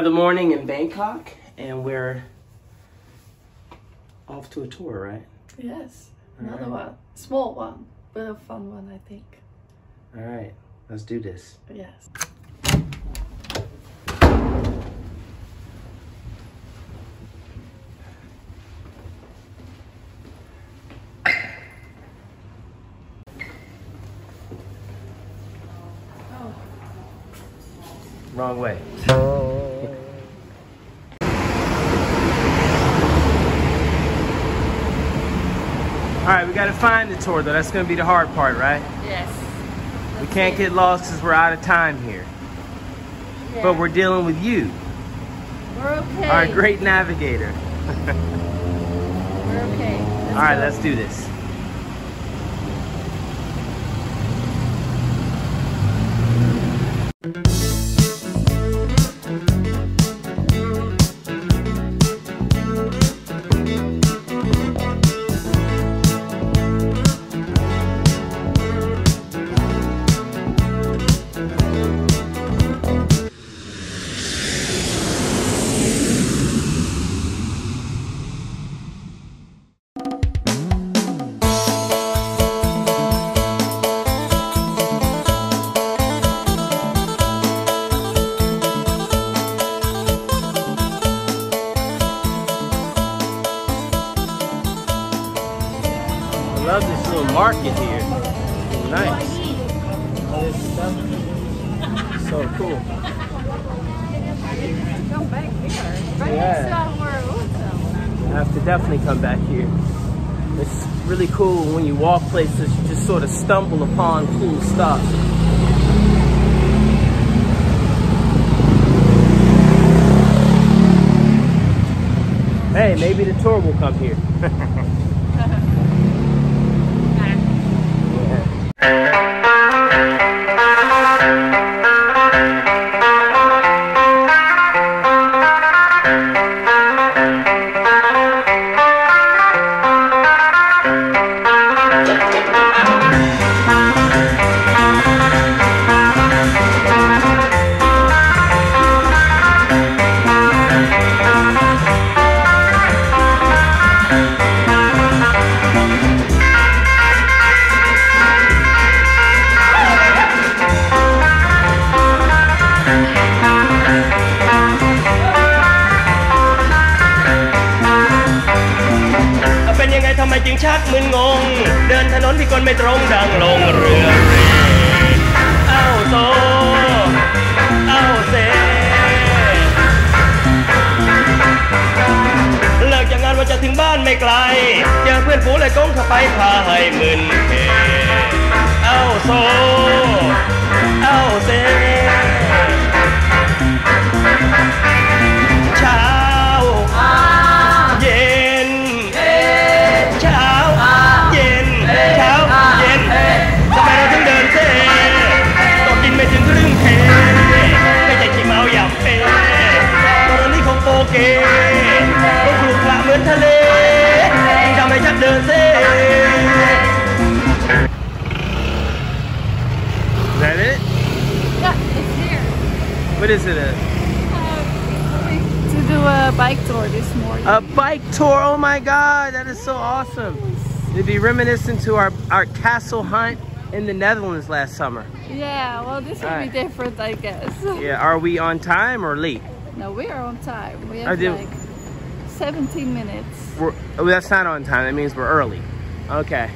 Another morning in Bangkok, and we're off to a tour, right? Yes, another Alright. one. Small one, but a fun one, I think. All right, let's do this. Yes. Wrong way. Right, we gotta find the tour though. That's gonna be the hard part, right? yes. We can't get lost because we're out of time here. But we're dealing with you, We're okay. our great navigator. We're okay. All right, let's do this. Walk places, you just sort of stumble upon cool stuff. Hey, maybe the tour will come here. จึงชักมึนงง เดินถนนที่คนไม่ตรงดังลงเรือเรเอ้าโซเอ้าเซเลิกจากงานว่าจะถึงบ้านไม่ไกลเจอเพื่อนฝูงเลยก้งเข้าไปพาให้มึนเฮเอ้าโซเอ้าเซ เกก็คลุกคละเหมือนทะเลยิ่งทำให้ชักเดินเซ่ Is that it? Yeah, it's here. What is it? A, To do a bike tour this morning. a bike tour. Oh my God, that is so awesome. It'd be reminiscent to our, our castle hunt in the Netherlands last summer. Yeah, well, this will Alright. be different, I guess. Yeah, are we on time or late? No, we are on time. We I have do- like 17 minutes. We're, oh, that's not on time. That means we're early. Okay.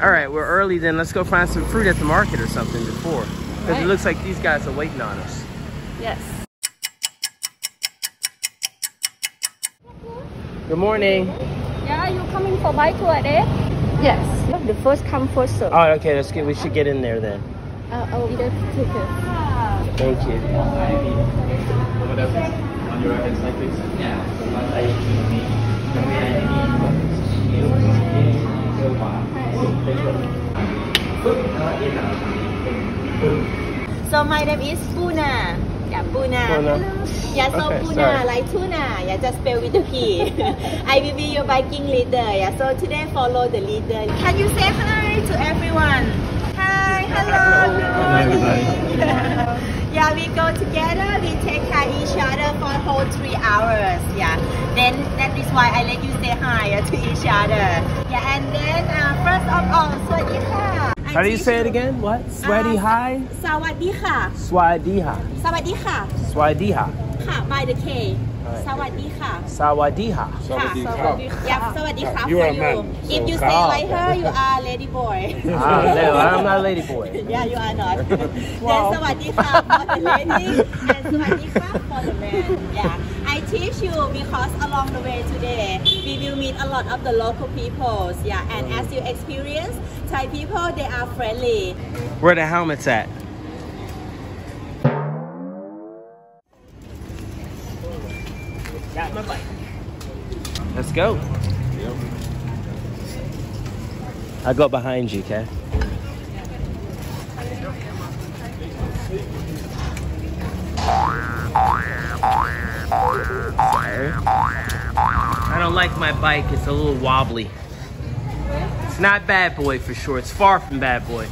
All right, we're early then. Let's go find some fruit at the market or something before. Because it looks like these guys are waiting on us. Yes. Good morning. Yeah, you coming for bike tour there? Yes. The first come, first serve. Oh, okay. Let's get. We should get in there then. Uh, I will get the ticket. Thank you. So my name is Puna. Yeah, Puna. Puna. Yeah, so Okay, Puna, sorry. like tuna. Yeah, just spell with the P. I will be your biking leader. Yeah, so today follow the leader. Can you say hi to everyone? Hi. Hi, hello. yeah, we go together. We take care of each other for a whole three hours. Yeah. Then that is why I let you say hi uh, to each other. Yeah, and then uh, first of all, สวัสดีค่ะ how do you say it again? What? Sweaty uh, high? Sawadiha. Swadiha. Sawadiha. Swadiha. Ka by the K. Sawadiha. Sawadiha. Sawadiha. Yep, Sawadiha you are a man. So if you say like her, you are lady boy. ah, no, I'm not lady boy. yeah, you are not. wow. Then Sawadiha for the lady and Sawadiha for the man. Yeah. Teach you because along the way today we will meet a lot of the local people. Yeah, and as you experience, Thai people they are friendly. Where the helmets at? Got my bike. Let's go. I got behind you, okay? I don't like my bike. It's a little wobbly. It's not bad boy for sure. It's far from bad boy.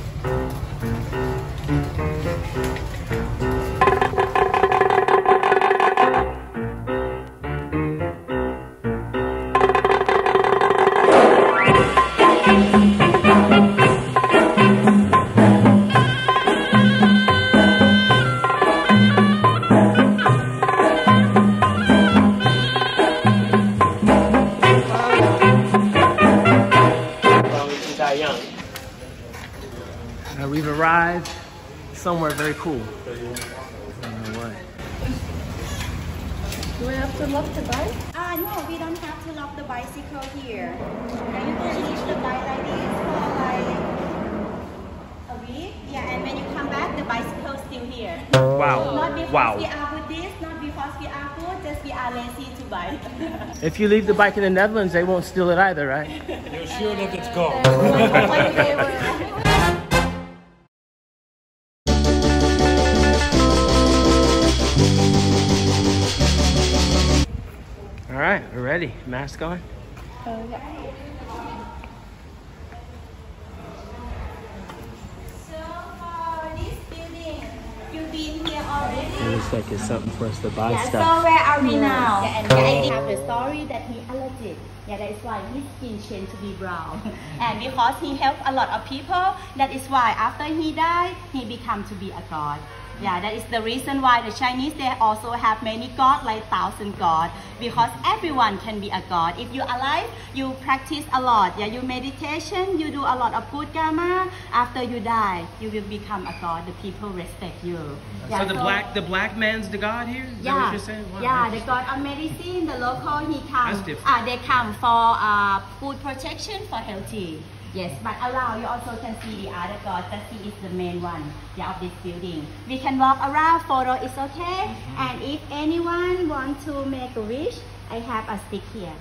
Cool. I don't know what. Do we have to lock the bike? Ah, no, we don't have to lock the bicycle here. Yeah, you can leave the bike like this for like a week. Yeah, and when you come back, the bicycle is still here. Wow. Not because Wow. we are Buddhist, not because we are good, just we are lazy to buy. If you leave the bike in the Netherlands, they won't steal it either, right? You're sure that it's gone? ready. Mask on. so for this building, you've been here already. It looks like it's something for us to buy Yeah, stuff. so where are we now? Yeah, and I oh. have the story that he allergic. Yeah, that is why his skin changed to be brown. and because he helped a lot of people, that is why after he died, he become to be a god. Yeah, that is the reason why the Chinese they also have many gods like thousand god because everyone can be a god. If you alive, you practice a lot. Yeah, you meditation, you do a lot of good karma. After you die, you will become a god. The people respect you. Yeah, So the black the black man's the god here? Is that what yeah, you're saying? Wow, yeah. The god of medicine, the local he comes. Uh, they come for uh, food protection for healthy. Yes, but around you also can see the other god. That is the main one yeah, of this building. We can walk around, photo is okay. Mm-hmm. And if anyone want to make a wish, I have a stick here.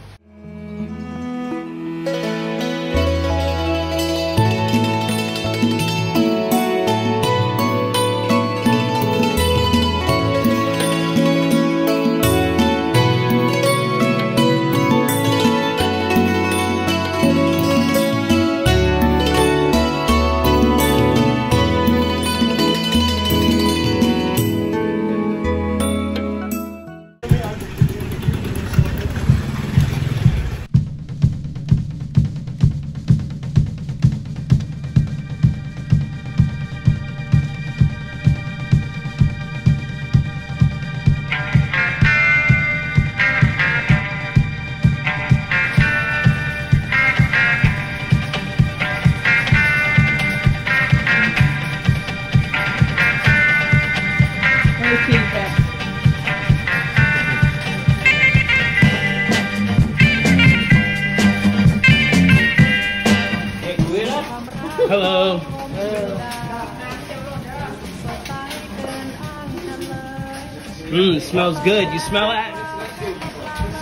Mmm, smells good. You smell that?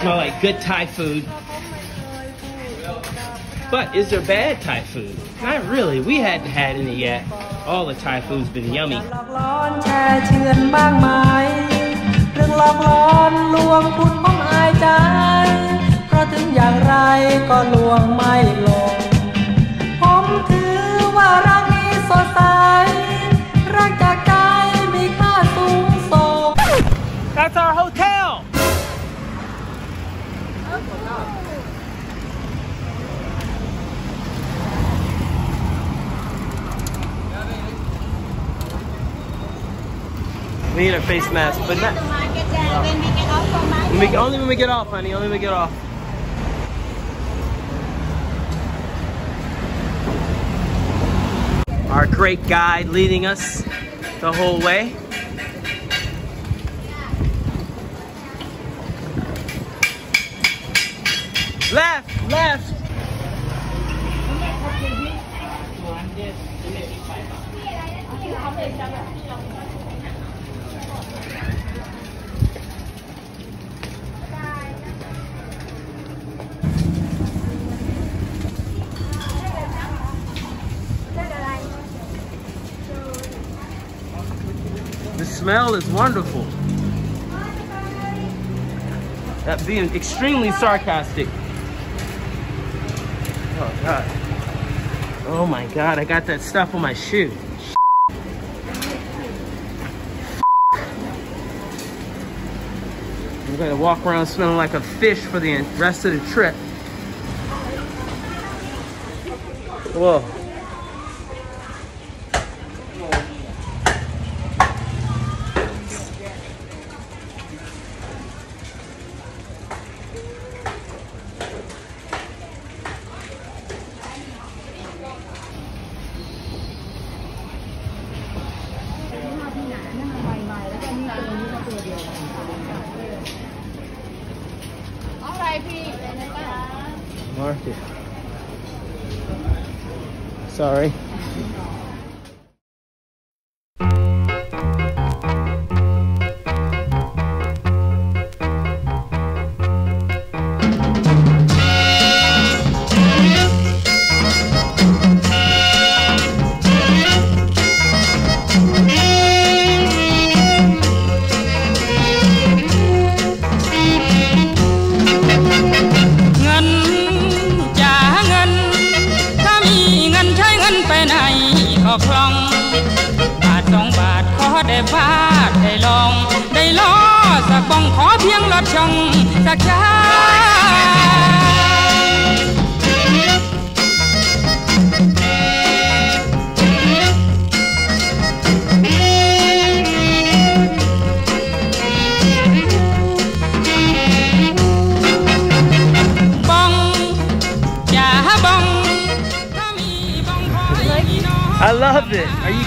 Smell like good Thai food. But is there bad Thai food? Not really. We hadn't had any yet. All the Thai food's been yummy. หลอกล้อนแช่เชือนบ้างไหมเรื่องหลอกล้อนลวงคุณผมอายใจ เพราะถึงอย่างไรก็ลวงไม่ลง ผมถือว่ารักนี้สดใส That's our hotel. We need a face mask, but not. We, only when we get off, honey. Only when we get off. Our great guide leading us the whole way. Left, left. The smell is wonderful. That being extremely sarcastic. Oh god. Oh my god, I got that stuff on my shoe. I'm gonna walk around smelling like a fish for the rest of the trip. Whoa. Market. Sorry.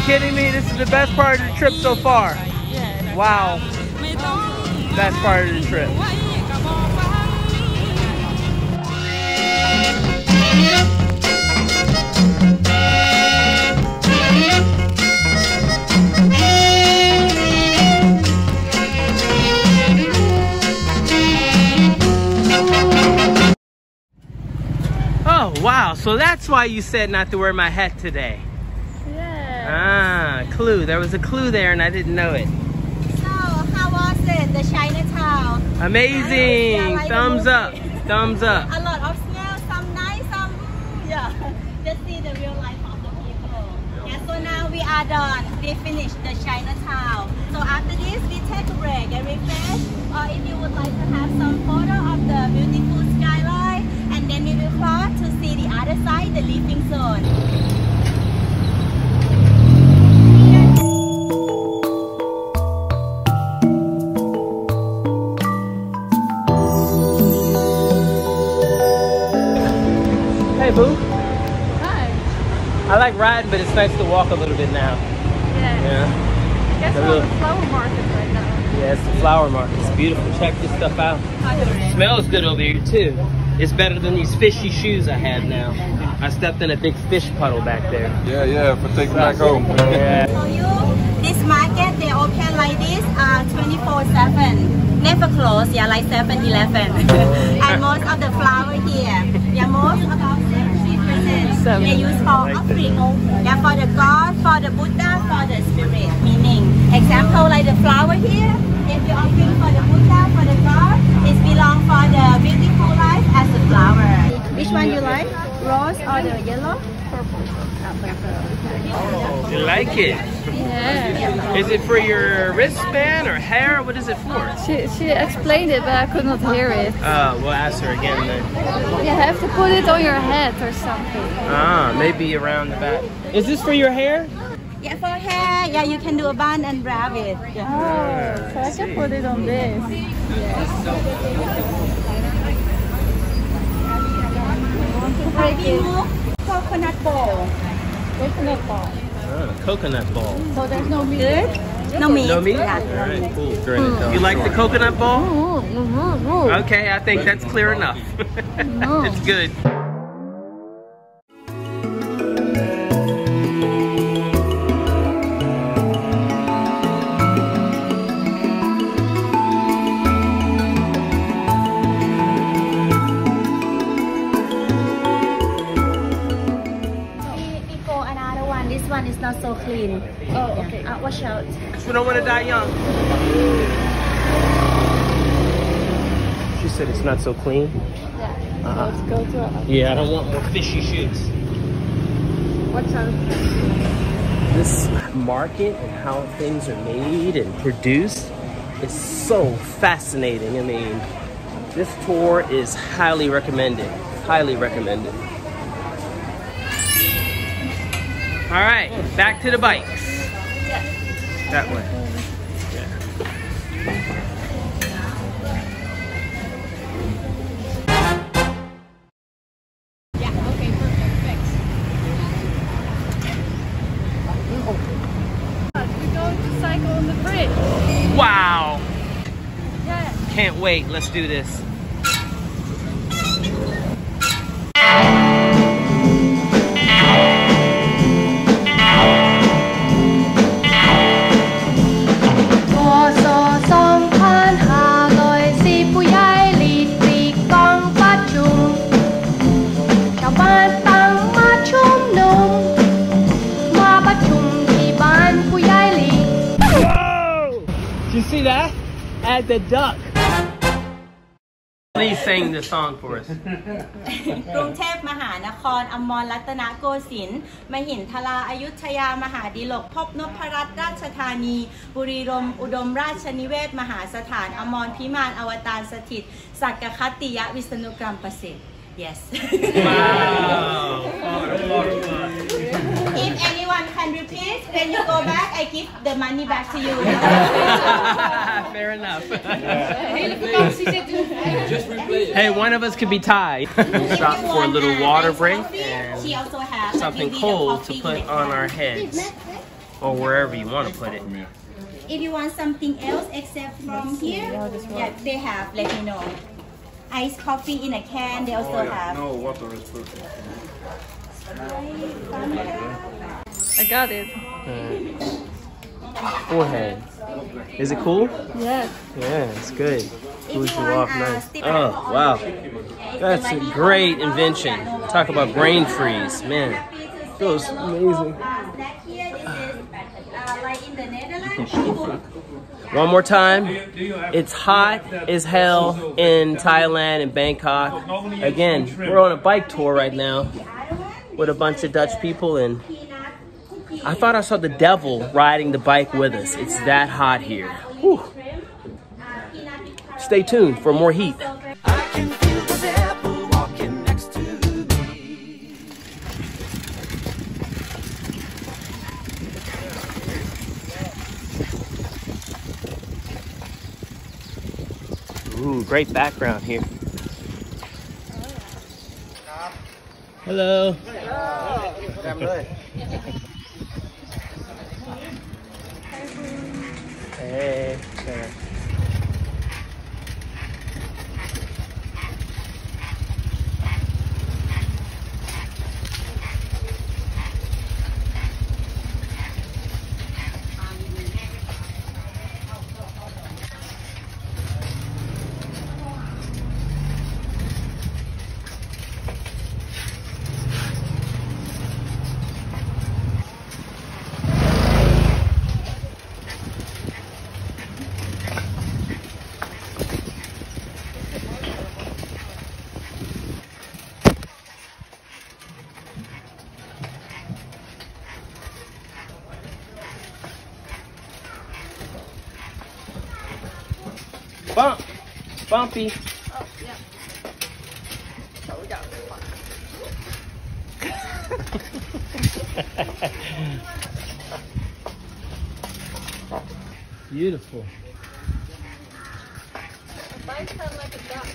Kidding me? This is the best part of the trip so far. Wow. Best part of the trip. Oh, wow. So that's why you said not to wear my hat today. Ah, clue. There was a clue there and I didn't know it. So, how was it, the Chinatown? Amazing. Like Thumbs up. Thumbs up. A lot of smell, some nice, some yeah. Just see the real life of the people. Yeah, so now we are done. We finished the Chinatown. So after this, we take a break and refresh. Or if you would like to have some photo of the beautiful skyline, and then we will cross to see the other side, the living zone. Boo. Hi. I like riding, but it's nice to walk a little bit now. Yeah. Yeah. Guess The we're on the flower market right now. Yeah, it's the flower market. It's beautiful. Check this stuff out. Smells good over here too. It's better than these fishy shoes I have now. I stepped in a big fish puddle back there. Yeah, yeah, for taking back home. Yeah. For you, this market, they open like this uh, 24-7. Never close, yeah, like 7-Eleven. and most of the flower here, yeah, most about 70% they use for offering. Yeah, for the God, for the Buddha, for the spirit. Meaning, example like the flower here, if you're offering for the Buddha, for the God, it belong for the beautiful life as a flower. Which one you like? Rose or the yellow? You like it? Yeah. Is it for your wristband or hair? What is it for? She, she explained it, but I could not hear it. Uh, we'll ask her again then. You have to put it on your head or something. Ah, maybe around the back. Is this for your hair? Yeah, for hair, yeah, you can do a bun and wrap it. Yeah. Oh, so I can put it on this. Baby move coconut bowl. Coconut ball. Oh, coconut ball. So there's no meat. Good? No meat. No meat? Yeah. All right, cool. Hmm. You like the coconut ball? Mm-hmm, mm-hmm, mm-hmm. Okay, I think that's clear enough. it's good. Not so clean. Oh, okay. Uh, watch out. We don't want to die young. She said it's not so clean. Yeah. Uh-huh. Let's go to a Yeah, I don't want more fishy shoes. Watch out. This market and how things are made and produced is so fascinating. I mean, this tour is highly recommended. Highly recommended. All right, back to the bikes. That way. Yeah. yeah okay, perfect. Fix. We're going to cycle on the bridge. Wow. Yeah. Can't wait. Let's do this. At the duck. Please sing the song for us. กรุงเทพมหานครอมรรัตนโกสินทร์มหินทราอายุทยามหาดิลกพบนพรัตน์ราชธานี บุรีรมย์อุดมราชนิเวศ มหาสถาน อมรพิมานอวตารสถิต สักกคัตติยะวิษณุกรรมประสิทธิ์ yes Wow. If anyone repeat when you go back I give the money back to you Fair enough. hey, one of us could be tied. We'll stop for a little water break and she also has something cold to put on our heads or wherever you want to put it. If you want something else except from here, yeah, they have. Let me know. Iced coffee in a can. They also oh, have. No, water is perfect. I got it. Forehead. Is it cool? Yes. Yeah, it's good. If Cools you you off uh, nice. Oh, wow. That's a great invention. Talk about brain freeze, man. Happy Feels amazing. uh, snack here. This is uh, like in the Netherlands. One more time. It's hot as hell in Thailand and Bangkok. Again, we're on a bike tour right now with a bunch of Dutch people and I thought I saw the devil riding the bike with us. It's that hot here. Whew. Stay tuned for more heat. Ooh, great background here. Hello. Hey. there. Bump. Bumpy. Beautiful. Bike sound like a duck.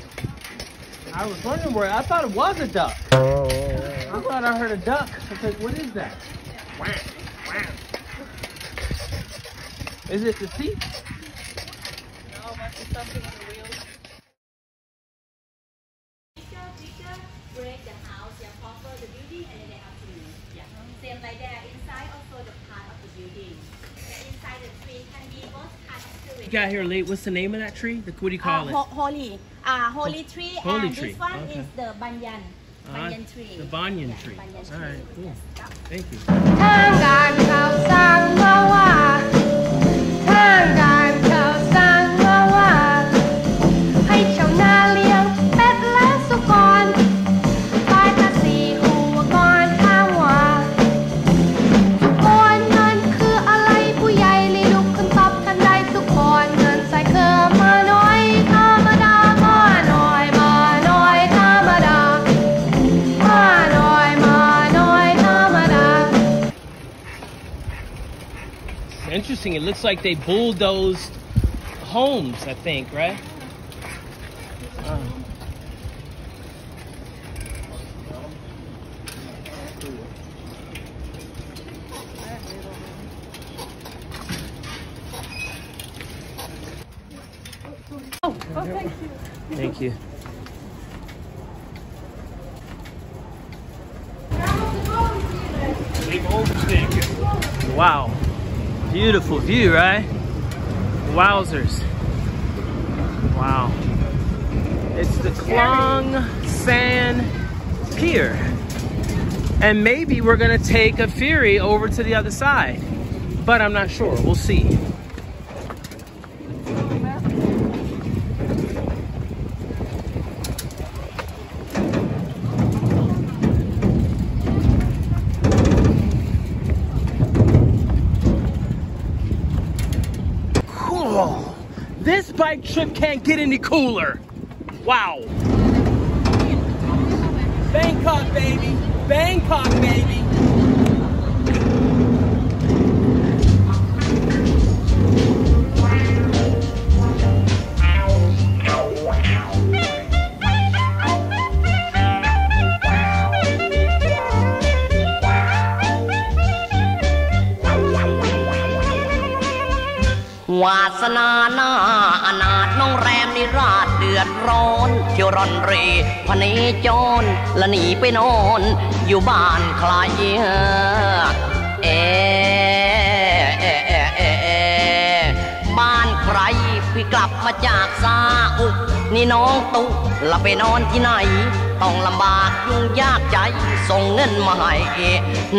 I was wondering where, I thought it was a duck. I thought I heard a duck. I was like, what is that? Is it the seat? No, must be something on the wheels. break the house, yeah, cover the building, and then they have to move. Yeah. Same like that. Inside also the part of the building. The inside the tree can be both kind of You got here late. What's the name of that tree? The, what do you call Uh, it? ho- holy, uh, holy tree, Holy and tree, this one okay. is the banyan, Ah, banyan tree. the banyan Yeah, tree. banyan All right, tree. cool. Yes. Thank you. Looks like they bulldozed homes, I think, right? Uh, Thank you. Wow. Beautiful view, right? Wowzers. Wow. It's the Klong San Pier. And maybe we're gonna take a ferry over to the other side. But I'm not sure, we'll see. Cool. This bike trip can't get any cooler. Wow. Bangkok, baby. Bangkok, baby. Wow. น้องแรมนิราชเดือดร้อนเที่ยวร่อนเรพเนจรและหนีไปนอน อยู่บ้านใครเอเอเอเอเอบ้านใครพี่กลับมาจากซาอุนี่น้องตุ๊กละไปนอนที่ไหน ต้องลำบากยุ่งยากใจ ส่งเงินมาให้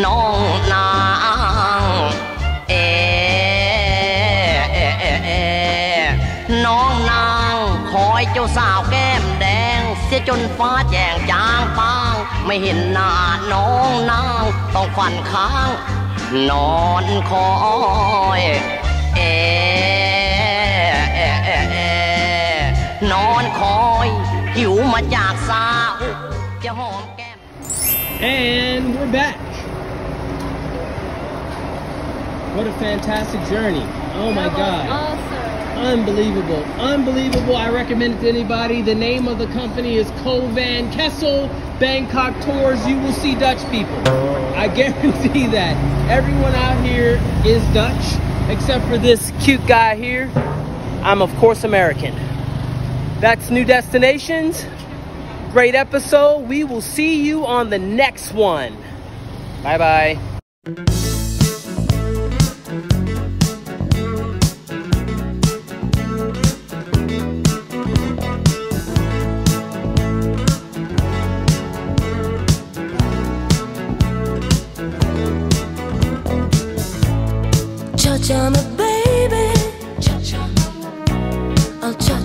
น้องนาง เจ้าสาวแก้มแดง เสียจนฟ้าแจงจางปาง ไม่เห็นหน้าน้องนางต้องฟันค้าง นอนคอยเอ่อเอ่อเอ่อเอ่อนอนคอยหิวมาจากซาอุจะหอมแก้ม And we're back. What a fantastic journey. Oh my God. Unbelievable. Unbelievable. I recommend it to anybody. The name of the company is Co Van Kessel Bangkok Tours. You will see Dutch people. I guarantee that. Everyone out here is Dutch, except for this cute guy here. I'm, of course, American. That's New Destonations. Great episode. We will see you on the next one. Bye bye I'll cha-cha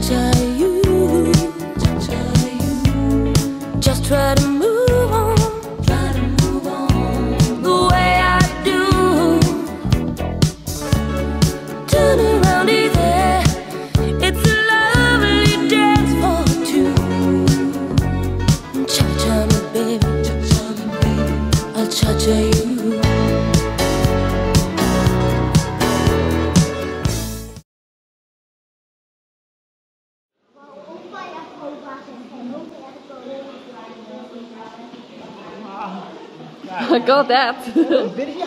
Got that.